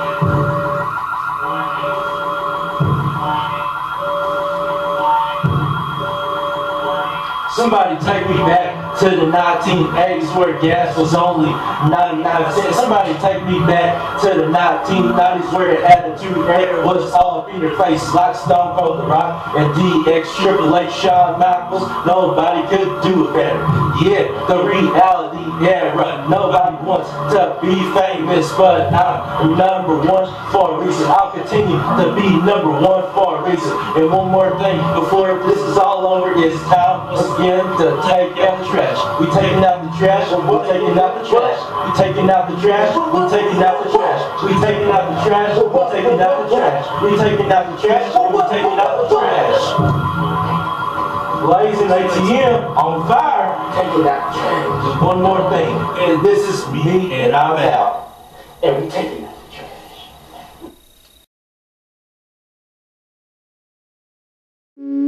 Thank you. Somebody take me back to the 1980s where gas was only 99 cents. Somebody take me back to the 1990s where the attitude era was all up in your face like Stone Cold The Rock and DX Triple H Shawn Michaels. Nobody could do it better. Yeah, the reality era. Nobody wants to be famous, but I'm number one for a reason. I'll continue to be number one for a reason. And one more thing before this is all over, is time again to take out the trash. We taking out the trash, we're taking out the trash. We taking out the trash, we're taking out the trash. We taking out the trash, we're taking out the trash. We taking out the trash, we're taking out the trash. Blazing ATM on fire. Taking out the trash. Just one more thing, and this is me, and I'm out. And we taking out the trash. Mm-hmm.